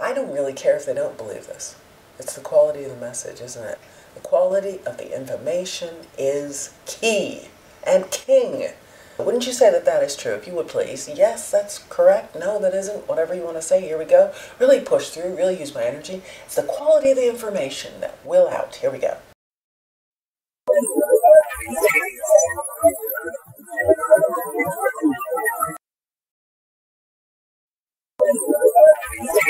I don't really care if they don't believe this. It's the quality of the message, isn't it? The quality of the information is key and king. Wouldn't you say that that is true, if you would please? Yes, that's correct. No, that isn't. Whatever you want to say, here we go. Really push through, really use my energy. It's the quality of the information that will out. Here we go.